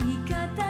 言い方